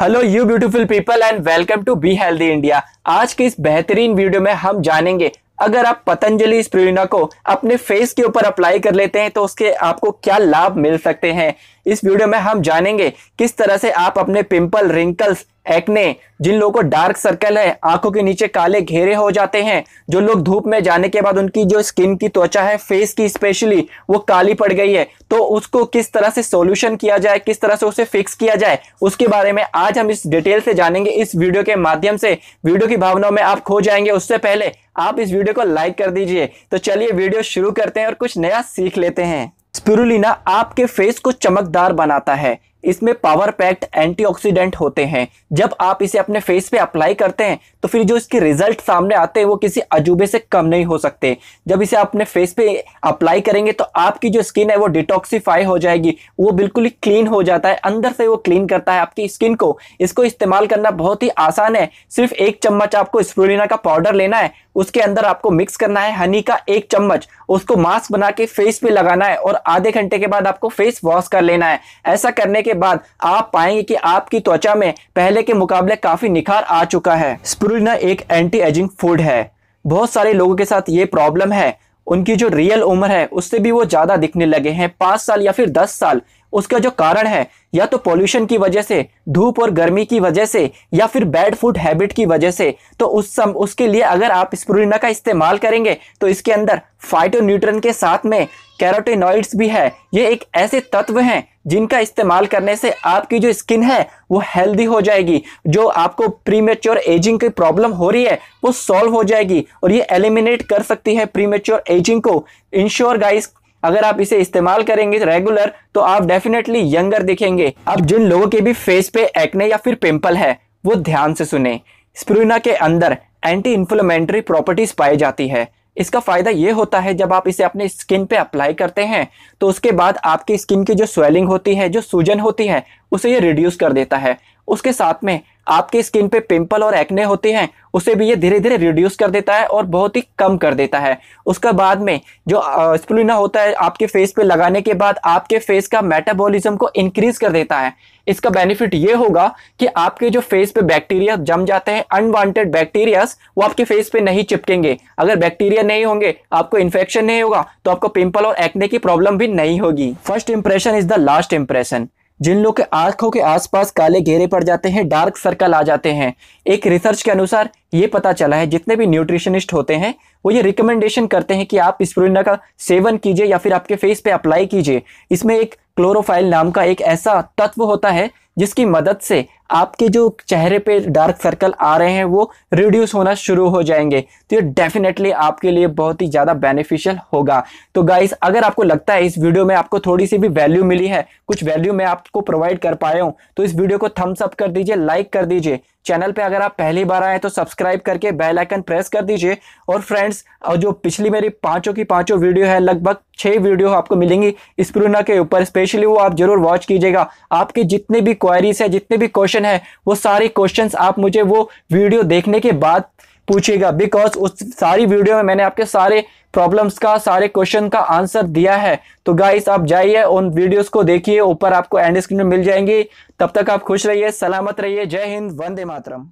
Hello you beautiful people and welcome to be healthy India आज के इस बेहतरीन वीडियो में हम जानेंगे, अगर आप पतंजलि स्प्रूना को अपने फेस के ऊपर अप्लाई कर लेते हैं तो उसके आपको क्या लाभ मिल सकते हैं? इस वीडियो में हम जानेंगे किस तरह से आप अपने पिंपल रिंकल्स एक्ने जिन लोगों को डार्क सर्कल है, आँखों के नीचे काले घेरे हो जाते हैं, जो लोग धूप में जाने के बाद उनकी जो स्किन की त्वचा है फेस की स्पेशली वो काली पड़ गई है। तो उसको किस तरह से सॉल्यूशन किया जाए, किस तरह से उसे फिक्स किया जाए, उसके बारे में आज हम इस डिटेल से जानेंगे। इस वीडियो के माध्यम से, वीडियो की भावनाओं में आप खो जाएँगे। उससे पहले आप इस वीडियो को लाइक कर दीजिए। तो चलिए वीडियो शुरू करते हैं और कुछ नया सीख लेते हैं। स्पिरुलिना आपके फेस को चमकदार बनाता है। इसमें पावर पैक्ड एंटीऑक्सीडेंट होते हैं। जब आप इसे अपने फेस पे अप्लाई करते हैं तो फिर जो इसके रिज़ल्ट सामने आते हैं, वो किसी अजूबे से कम नहीं हो सकते। जब इसे अपने फेस पे अप्लाई करेंगे तो आपकी जो स्किन है, वो डिटॉक्सीफाई हो जाएगी। वो बिल्कुल ही क्लीन हो जाता है। अंदर से वो क्लीन करता है आपकी स्किन को। इसको इस्तेमाल करना बहुत ही आसान है। सिर्फ़ एक चम्मच आपको स्प्रुलिना का पाउडर लेना है। उसके अंदर आपको मिक्स करना है। हनी का एक चम्मच। उसको मास्क बना के फेस पे लगाना है और आधे घंटे के बाद आपको फेस वॉश कर लेना है। ऐसा करने के बाद आप पाएँगे कि आपकी त्वचा में पहले के मुकाबले काफ़ी निखार आ चुका है। स्प्रुलिना एक एंटी एजिंग फ़ूड है। बहुत सारे लोगों के साथ ये प्रॉब्लम है। उनकी जो रियल उम्र है, उससे भी वो ज़्यादा दिखने लगे हैं। पाँच साल या फिर दस साल उसका जो कारण है, या तो पॉल्यूशन की वजह से, धूप और गर्मी की वजह से, या फिर बैड फ़ूड हैबिट की वजह से तो उस सम, उसके लिए अगर आप स्प्रुलिना का इस्तेमाल करेंगे तो इसके अंदर फाइटोन्यूट्रन के साथ में कैरोटेनॉइड्स भी है। ये एक ऐसे तत्व हैं, जिनका इस्तेमाल करने से आपकी जो स्किन है, वो हेल्दी हो जाएगी। जो आपको प्रीमेच्योर एजिंग की प्रॉब्लम हो रही है, वो सॉल्व हो जाएगी, और ये एलिमिनेट कर सकती है प्रीमेच्योर एजिंग को। इंश्योर गाइस अगर आप इसे इस्तेमाल करेंगे रेगुलर तो आप डेफिनेटली यंगर दिखेंगे। अब जिन लोगों के भी फेस पे एक्ने या फिर पिंपल है, वो ध्यान से सुने। स्प्रूना के अंदर एंटी इन्फ्लेमेंट्री प्रॉपर्टीज़ पाई जाती है। इसका फ़ायदा ये होता है, जब आप इसे अपने स्किन पे अप्लाई करते हैं तो उसके बाद आपकी स्किन की जो स्वेलिंग होती है, जो सूजन होती है, उसे ये रिड्यूस कर देता है। उसके साथ में आपकी स्किन पे पिंपल और एक्ने होते हैं, उसे भी ये धीरे धीरे रिड्यूस कर देता है और बहुत ही कम कर देता है। उसके बाद में जो स्प्लिना होता है आपके फेस पे लगाने के बाद आपके फेस का मेटाबॉलिज्म को इंक्रीज कर देता है। इसका बेनिफिट ये होगा कि आपके जो फेस पे बैक्टीरिया जम जाते हैं अनवांटेड बैक्टीरियास वो आपके फेस पे नहीं चिपकेंगे। अगर बैक्टीरिया नहीं होंगे, आपको इन्फेक्शन नहीं होगा तो आपको पिंपल और एक्ने की प्रॉब्लम भी नहीं होगी। First impression is the last impression जिन लोग के आँखों के आसपास काले घेरे पड़ जाते हैं, डार्क सर्कल आ जाते हैं। एक रिसर्च के अनुसार ये पता चला है, जितने भी न्यूट्रिशनिस्ट होते हैं, वो ये रिकमेंडेशन करते हैं कि आप स्प्रुलिना का सेवन कीजिए या फिर आपके फेस पे अप्लाई कीजिए। इसमें एक क्लोरोफाइल नाम का एक ऐसा तत्व होता है, जिसकी मदद से आपके जो चेहरे पे डार्क सर्कल आ रहे हैं, वो रिड्यूस होना शुरू हो जाएँगे। तो ये डेफिनेटली आपके लिए बहुत ही ज़्यादा बेनिफिशियल होगा। तो गाइस अगर आपको लगता है इस वीडियो में आपको थोड़ी सी भी वैल्यू मिली है, कुछ वैल्यू मैं आपको प्रोवाइड कर पाया हूँ तो इस वीडियो को थम्स अप कर दीजिए लाइक कर दीजिए। चैनल पे अगर आप पहली बार आए तो सब्सक्राइब करके बेल आइकन प्रेस कर दीजिए। और फ्रेंड्स और जो पिछली मेरी पाँचों की पाँचों वीडियो है, लगभग छह वीडियो आपको मिलेंगी स्प्रूना के ऊपर। स्पेशली वो आप ज़रूर वॉच कीजिएगा। आपके जितने भी क्वारीज है, जितने भी क्वेश्चन है, वो सारे क्वेश्चन आप मुझे वो वीडियो देखने के बाद पूछेगा बिकॉज़ उस सारी वीडियो में मैंने आपके सारे प्रॉब्लम्स का, सारे क्वेश्चन का आंसर दिया है। तो गाइस आप जाइए, उन वीडियोस को देखिए, ऊपर आपको एंड स्क्रीन में मिल जाएँगी। तब तक आप खुश रहिए, सलामत रहिए। जय हिंद, वंदे मातरम।